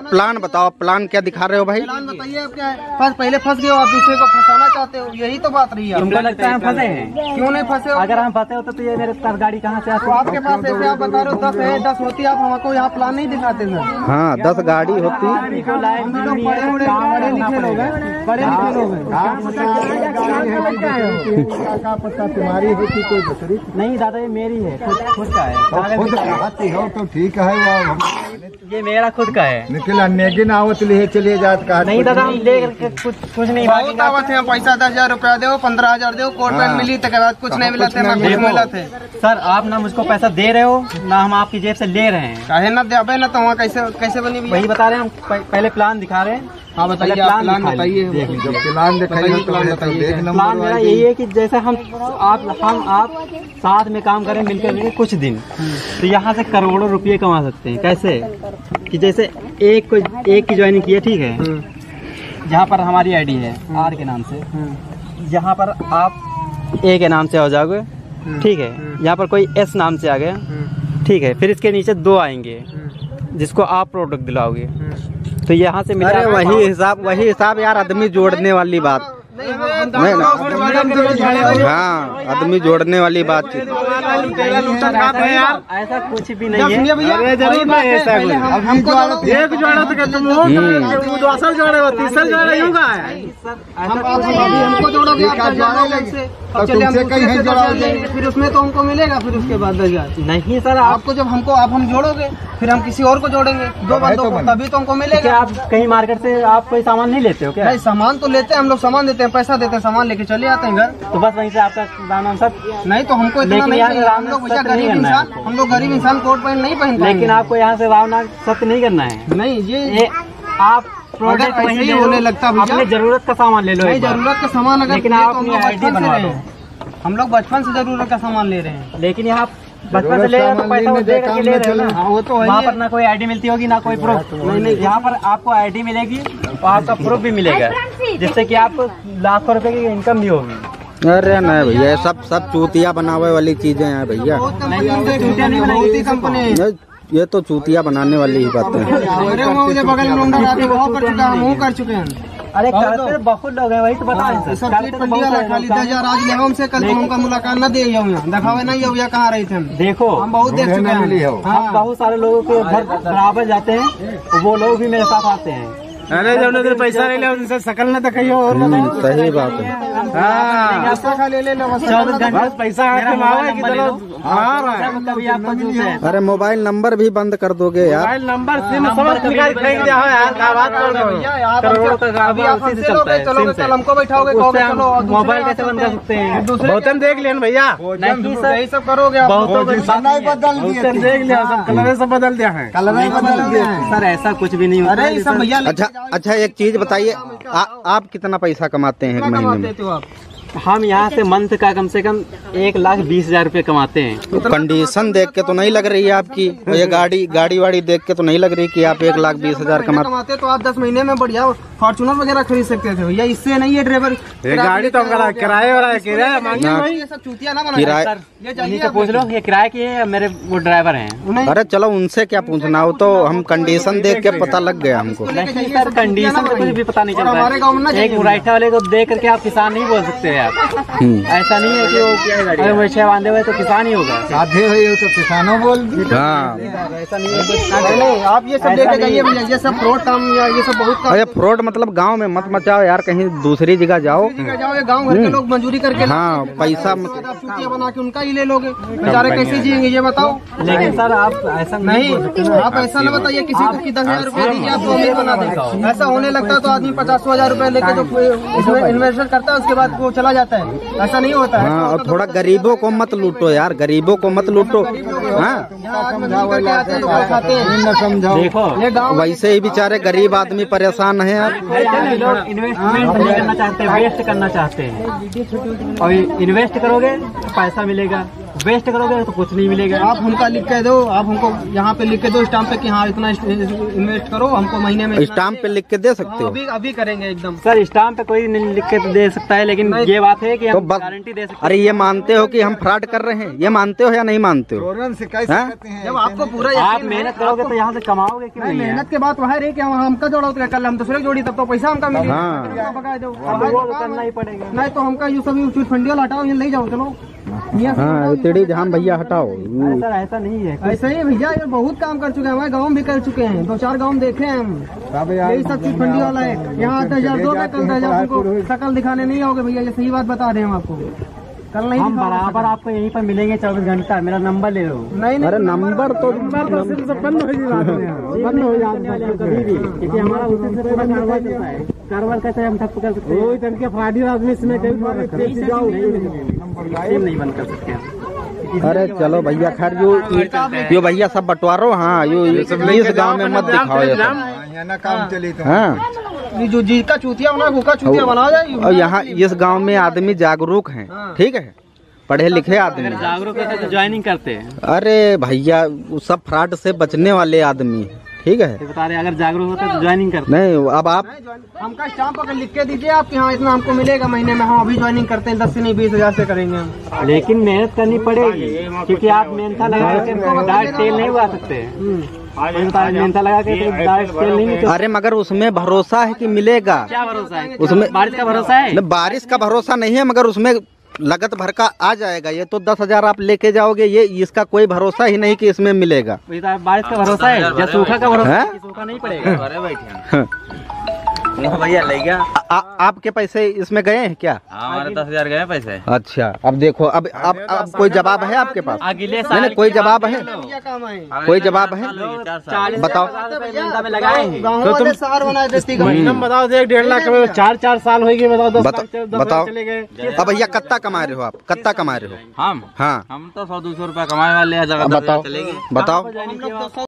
Plan बताओ plan क्या दिखा रहे हो भाई? प्लान बताइए आप क्या है? फंस पहले फंस गए हो आप दूसरे को फंसाना चाहते हो यही तो बात रही है। तुमको लगता है हम फंसे हैं? क्यों नहीं फंसे अगर हम फंसे होते तो ये मेरे पास गाड़ी कहाँ से आती? तो आपके पास ऐसे आप बता रहे हो दस है दस होती आप हमको यहाँ प्लान नहीं दिखाते सर। हाँ दस गाड़ी होती। बड़े लिखे लोग हैं लिखे लोग हैं तुम्हारी होती कोई दूसरी नहीं दादा ये मेरी है खुद का है। खुद हो तो ठीक है ये मेरा खुद का है। निकला नेगिन आवत लिए चलिए जात का नहीं दादा हम ले करके कुछ कुछ नहीं बहुत आवत है पैसा दस हज़ार रूपया दो पंद्रह हज़ार दो कोर्ट में मिली तक बाद कुछ नहीं मिला थे ना कुछ मिला थे सर आप ना मुझको पैसा दे रहे हो ना हम आपकी जेब से ले रहे हैं। कहे ना दे ना तो वहाँ कैसे कैसे बनी वही बता रहे हैं हम पहले प्लान दिखा रहे हैं। हाँ बताइए प्लान बताइए। जब प्लान तो प्लान मेरा यही है कि जैसे हम आप हम आप साथ में काम करें मिलकर मिलकर कुछ दिन। तो यहाँ से करोड़ों रुपये कमा सकते हैं। कैसे? कि जैसे एक को एक की ज्वाइनिंग की है ठीक है? जहाँ पर हमारी आईडी है आर के नाम से। यहाँ पर आप ए के नाम से हो जाओगे ठीक है? यहाँ पर कोई एस नाम से आ गया ठीक है? फिर इसके नीचे दो आएँगे जिसको आप प्रोडक्ट दिलाओगे। तो यहाँ से मिला अरे वही हिसाब वही हिसाब यार आदमी जोड़ने वाली बात। नहीं ना हाँ आदमी जोड़ने वाली बात ऐसा कुछ भी नहीं है। भैया? ऐसा कुछ। अब हमको एक जोड़ा तो तुम हम्म। दूसरा जोड़े हो तीसरा जोड़े यूँ का है। अब हम कहीं से जोड़ा फिर उसमें तो हमको मिलेगा फिर उसके बाद दस हज़ार नहीं सर आपको जब हमको आप हम जोड़ोगे फिर हम किसी और को जोड़ेंगे। दो बंदों को तभी तो हमको मिलेगा। आप कहीं मार्केट से आप कोई सामान नहीं लेते हो क्या? भाई सामान तो लेते हैं हम लोग सामान देते हैं पैसा देते हैं सामान लेके चले आते हैं घर। तो बस वहीं से आपका दाम सब नहीं तो हमको इतना नहीं हम लोग गरीब इंसान हम लोग गरीब इंसान कोट पैंट नहीं पहनते लेकिन आपको यहाँ से भावना सत्य नहीं करना है। नहीं ये आप प्रोडक्ट वहीं ले होने लगता भैया। अपने ज़रूरत का सामान ले लो नहीं ज़रूरत का सामान अगर लेकिन आप तो हम अपनी लोग आईडी बचपन से बनवा रहे हम लोग बचपन से ज़रूरत का सामान ले रहे हैं। लेकिन यहाँ बचपन से ले रहे हो तो पैसा वो दे करके ले रहे हो वो तो है वहाँ पर ना कोई आईडी मिलती होगी ना कोई प्रूफ नहीं नहीं। यहाँ पर आपको आईडी मिलेगी और आपका प्रूफ भी मिलेगा जिससे कि आप लाखों रुपए की इनकम भी होगी। अरे नहीं भैया सब सब चूतिया बनावे वाली चीज़ें हैं भैया। बहुत है, बहुत ही है ये- तो चूतिया बनाने वाली ही बातें हैं। अरे वो मुझे बगल में के वो कर चुका है हम कर चुके हैं। अरे करते तो बहुत लोग हैं वही तो बता हैं। सब तो बहुत हैं। आज ले हमसे कल तो हमका मुलाकात न दे यहाँ। दिखावे नहीं ये भैया कहाँ रहे थे हम। देखो हम बहुत देख चुके हैं। हम बहुत सारे लोगों के घर बराबर जाते हैं वो लोग भी मेरे साथ आते हैं। अरे जब लोग पैसा ले ले उनसे शकल न दिखाइए और हम्म, सही बात है। पैसा खा ले ले लो बस। मोबाइल नंबर ले लो। सब कभी आपको हैं? अरे मोबाइल नंबर भी बंद कर दोगे यार। नंबर सिम नंबर कभी नहीं फेंक दिया है यार क्या बात कर रहे हो? भैया आप करोड़ों का अभी आप से चलता है, कल हमको बैठाओगे कहोगे चलो मोबाइल कैसे बंद कर सकते हैं। बहुतन देख लिया भैया। नहीं सर यही सब करोगे आप। है। बदल दिए देख लिया सब कलर सब बदल दिया है। कलर बदल दिए सर ऐसा कुछ भी नहीं होता। अरे सब भैया अच्छा अच्छा एक चीज़ बताइए आ- आप कितना पैसा कमाते हैं एक महीने कमाते में? आप? हम यहाँ से मंथ का कम से कम एक लाख बीस हज़ार रूपए कमाते हैं। तो कंडीशन देख के तो नहीं लग रही है आपकी। ये गाड़ी गाड़ी वाड़ी देख के तो नहीं लग रही कि आप एक लाख बीस हज़ार कमाते कमाते तो आप दस महीने में बढ़िया फॉर्चुनर वगैरह खरीद सकते थे। भैया इससे नहीं है ड्राइवर गाड़ी तो किराए वाला किराया मांगिए ना। भाई। ये सब चूतिया ना बना किराए ये उन्हीं चाहिए से पूछ लो ये किराए की है मेरे वो ड्राइवर है। अरे चलो उनसे क्या पूछना हो तो हम कंडीशन देख के पता लग गया हमको। कंडीशन कुछ भी पता नहीं और चलता हमारे गाँव में ना है एक मुराइठा वाले को देख करके आप किसान नहीं बोल सकते। हैं आप हम्म, ऐसा नहीं है कि वो अगर वैसे बांधे हुए तो किसान ही होगा। साधे हुए तो किसानों बोल हाँ। ऐसा नहीं है आप ये सब लेके जाइए ये सब फ्रॉड काम या ये सब बहुत काम अरे फ्रॉड मतलब गाँव में मत मचाओ यार कहीं दूसरी जगह जाओ। गाँव घर के लोग मजदूरी करके हाँ पैसा मत आप बना के उनका ही ले लोगे। बेचारे कैसे जियेंगे ये बताओ। लेकिन सर आप ऐसा नहीं आप ऐसा ना बताइए किसी को कि दस हज़ार दीजिए अमीर बना देगा। ऐसा होने लगता है तो आदमी पचास हज़ार रूपए लेके जो इसमें इन्वेस्टमेंट करता है उसके बाद वो चला जाता है। ऐसा नहीं होता है। हाँ और थोड़ा गरीबों को मत लूटो यार गरीबों को मत लूटो। हाँ? देखो वैसे ही बेचारे गरीब आदमी परेशान है यार। इन्वेस्टमेंट नहीं करना चाहते वेस्ट करना चाहते हैं। और इन्वेस्ट करोगे पैसा मिलेगा। वेस्ट करोगे तो कुछ नहीं मिलेगा। आप हमका लिख के दो आप हमको यहाँ पे लिख के दो स्टाम्प पे कि हाँ इतना इन्वेस्ट करो हमको महीने में स्टाम्प पे लिख के दे सकते हाँ, हो? अभी अभी करेंगे एकदम। सर स्टाम्प पे कोई नहीं लिख के तो दे सकता है लेकिन ये बात है की तो गारंटी दे सकते अरे ये मानते हो की हम फ्रॉड कर रहे हैं? ये मानते हो या नहीं मानते हो? हाँ? करते हैं? जब आपको पूरा आप मेहनत करोगे तो यहाँ से कमाओगे है? मेहनत के बाद वह रही कि हम हमका जोड़ा उतरा कल हम दूसरे जोड़ी तब तो पैसा हमका मिलेगा। हाँ। नहीं तो हमका ये सब चूट फंडिया हटाओ ये ले जाओ चलो। हाँ जहाँ भैया हटाओ। सर ऐसा नहीं है। ऐसे ही भैया ये बहुत काम कर चुके हैं हमारे गाँव भी कर चुके हैं दो चार गाँव देखे हैं हम। अब यही सब चीज़ फंडी वाला है। यहाँ दस हज़ार दो कल दस हज़ार तुमको शकल दिखाने नहीं आओगे भैया ये सही बात बता रहे हैं हम आपको। कल नहीं हम बराबर आपको यहीं पर मिलेंगे चौबीस घंटा मेरा नंबर ले लो। नहीं नहीं अरे नंबर तो बंद हो जाने वाले हैं। कभी भी क्योंकि हमारा उसी से पूरा कारोबार चलता है। कारोबार कैसे हम ठप कर सकते हैं। तन के फ्राडी आदमी इसमें कहीं नहीं बंद कर सकते हम अरे चलो भैया खैर यो यो भैया सब बंटवारो हाँ यो इस गाँव में मत दिखाओ ये सब। यहाँ ना काम चली तो। हाँ। ये जो जी का चूतिया बना भूखा चूतिया बना जाए और यहाँ इस गाँव में आदमी जागरूक हैं ठीक है? पढ़े लिखे आदमी। जागरूक है तो ज्वाइनिंग करते हैं। अरे भैया वो सब फ्रॉड से बचने वाले आदमी हैं, ठीक है। बता रहे हैं, अगर जागरूक होते तो ज्वाइनिंग करते नहीं अब आप हमका स्टाम्प अगर लिख के दीजिए आप कि हाँ इतना हमको मिलेगा महीने में। हम अभी ज्वाइनिंग करते हैं दस से नहीं बीस हज़ार से करेंगे हम। लेकिन मेहनत करनी पड़ेगी क्योंकि आप मेहनत लगा के डायरेक्ट तेल नहीं उगा सकते। रहे, मेहनत लगा के डायरेक्ट तेल नहीं अरे मगर उसमें भरोसा है कि मिलेगा? क्या भरोसा है? उसमें- बारिश का भरोसा है? बारिश का भरोसा नहीं है मगर उसमें लगत भर का आ जाएगा ये तो दस हज़ार आप लेके जाओगे ये इसका कोई भरोसा ही नहीं कि इसमें मिलेगा। बारिश का भरोसा है? या सूखा का भरोसा है? सूखा नहीं पड़ेगा। भैया ले गया। आ, आ, आपके पैसे इसमें गए हैं क्या? हमारे दस हज़ार गए पैसे। अच्छा अब देखो अब अब अब कोई जवाब है आपके पास? अगले नहीं कोई जवाब है? कोई जवाब है? बताओ। हैं। बताओ एक डेढ़ लाख चार चार साल हो गए बताओ बताओ। अब भैया कत्ता कमा रहे हो आप? कत्ता कमा रहे हो? हम? हाँ। हम तो सौ दो सौ रूपया कमाए वाले हैं बताओ। बताओ।